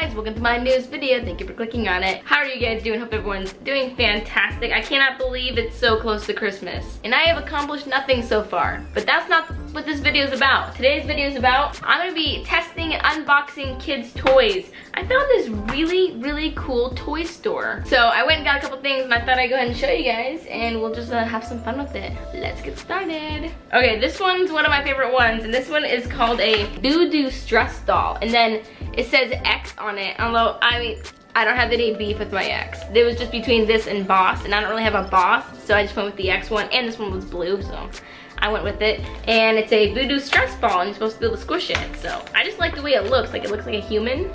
guys, welcome to my newest video. Thank you for clicking on it. How are you guys doing? Hope everyone's doing fantastic. I cannot believe it's so close to Christmas. And I have accomplished nothing so far. But that's not what this video is about. Today's video is about, I'm gonna be testing and unboxing kids' toys. I found this really, really cool toy store. So I went and got a couple things and I thought I'd go ahead and show you guys and we'll just uh, have some fun with it. Let's get started. Okay, this one's one of my favorite ones and this one is called a Voodoo Stress Doll. And then it says X on it, although I mean, I don't have any beef with my ex. It was just between this and Boss, and I don't really have a Boss, so I just went with the X one, and this one was blue, so I went with it. And it's a Voodoo stress ball, and you're supposed to be able to squish it. So I just like the way it looks, like it looks like a human.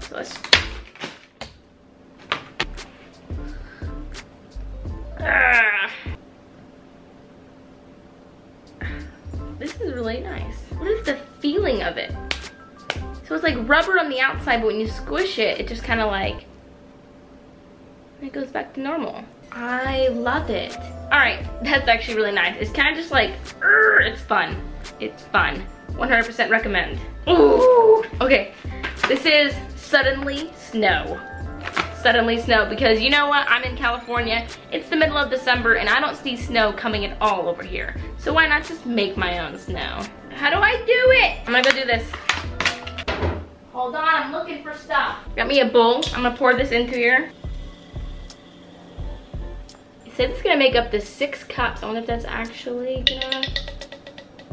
So let's... Ah. This is really nice. What is the feeling of it? So it's like rubber on the outside, but when you squish it, it just kind of like, it goes back to normal. I love it. All right, that's actually really nice. It's kind of just like, it's fun. It's fun. 100% recommend. Ooh. Okay, this is Suddenly Snow. Suddenly Snow, because you know what? I'm in California. It's the middle of December, and I don't see snow coming at all over here. So why not just make my own snow? How do I do it? I'm gonna go do this. Hold on, I'm looking for stuff. Got me a bowl. I'm gonna pour this into here. Said it's gonna make up to six cups. I wonder if that's actually gonna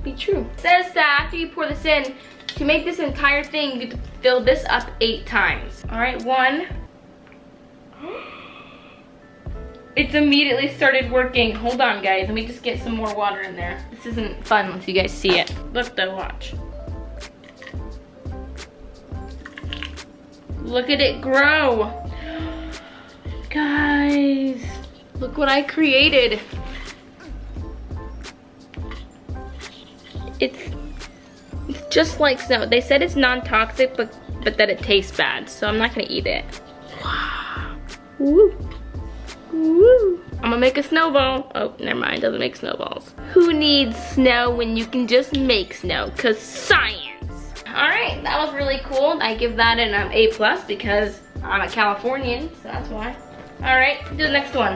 be true. It says that after you pour this in, to make this entire thing, you fill this up eight times. All right, one. It's immediately started working. Hold on, guys. Let me just get some more water in there. This isn't fun unless you guys see it. Look though, watch. Look at it grow. Guys, look what I created. It's, it's just like snow. They said it's non-toxic, but, but that it tastes bad, so I'm not gonna eat it. Wow. Woo. Woo. I'm gonna make a snowball. Oh, never mind, doesn't make snowballs. Who needs snow when you can just make snow? Cause science. All right, that was really cool. I give that an um, A plus because I'm a Californian, so that's why. All right, do the next one.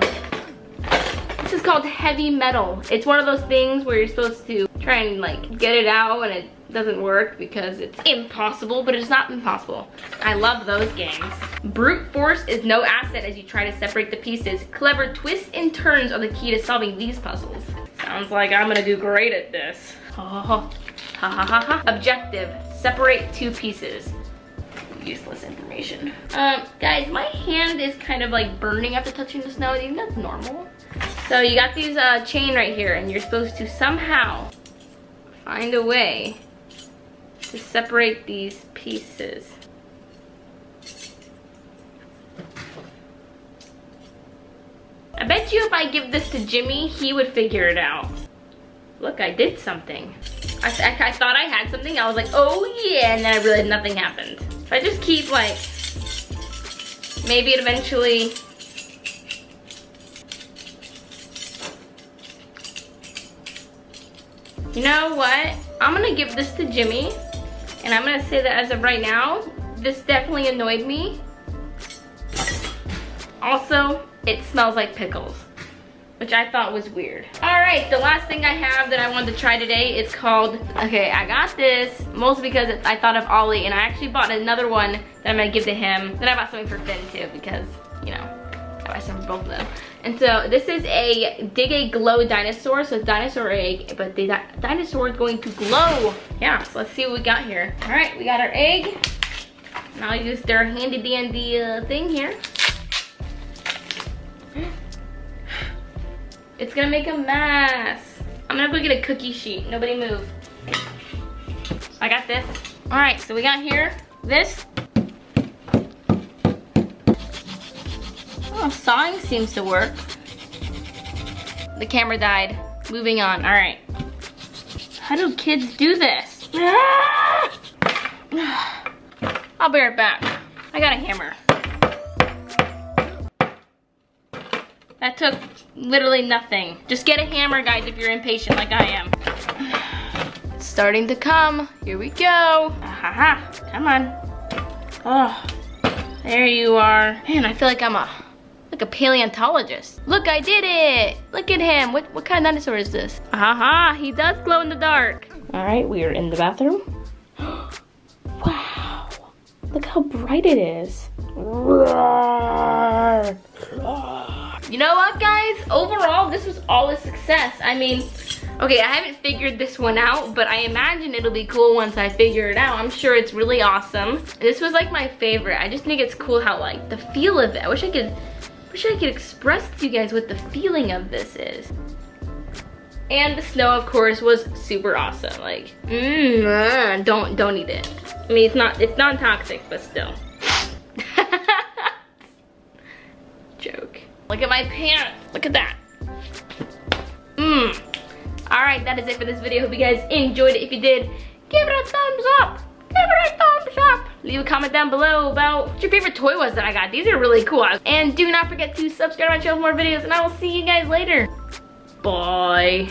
This is called heavy metal. It's one of those things where you're supposed to try and like get it out and it doesn't work because it's impossible, but it's not impossible. I love those games. Brute force is no asset as you try to separate the pieces. Clever twists and turns are the key to solving these puzzles. Sounds like I'm gonna do great at this. Oh, ha ha ha ha. Objective, separate two pieces. Useless information. Um, guys, my hand is kind of like burning after touching the snow. You think that's normal? So you got these uh, chain right here and you're supposed to somehow find a way to separate these pieces. I bet you if I give this to Jimmy, he would figure it out. Look, I did something. I, I, I, thought I had something. I was like, oh yeah, and then I realized nothing happened. If I just keep like, maybe it eventually, you know what? I'm gonna give this to Jimmy, and I'm gonna say that as of right now, this definitely annoyed me. Also, it smells like pickles which I thought was weird. All right, the last thing I have that I wanted to try today is called, okay, I got this mostly because I thought of Ollie and I actually bought another one that I'm gonna give to him. Then I bought something for Finn too because, you know, I bought something for both of them. And so this is a Dig a Glow dinosaur. So dinosaur egg, but the di dinosaur is going to glow. Yeah, so let's see what we got here. All right, we got our egg. Now I'll use their handy dandy uh, thing here. It's gonna make a mess. I'm gonna go get a cookie sheet. Nobody move. I got this. All right, so we got here this. Sawing seems to work. The camera died. Moving on, all right. How do kids do this? I'll be right back. I got a hammer. That took literally nothing. Just get a hammer, guys, if you're impatient like I am. It's starting to come. Here we go. Ah, ha, ha. Come on. Oh, There you are. Man, I feel like I'm a like a paleontologist. Look, I did it. Look at him. What what kind of dinosaur is this? Aha, he does glow in the dark. All right, we are in the bathroom. wow, look how bright it is. You know what, guys? Overall, this was all a success. I mean, okay, I haven't figured this one out, but I imagine it'll be cool once I figure it out. I'm sure it's really awesome. This was like my favorite. I just think it's cool how like the feel of it. I wish I could, wish I could express to you guys what the feeling of this is. And the snow, of course, was super awesome. Like, mmm, don't don't eat it. I mean, it's not it's non-toxic, but still. Joke. Look at my pants. Look at that. Mmm. Alright, that is it for this video. Hope you guys enjoyed it. If you did, give it a thumbs up. Give it a thumbs up. Leave a comment down below about what your favorite toy was that I got. These are really cool. And do not forget to subscribe to my channel for more videos. And I will see you guys later. Bye.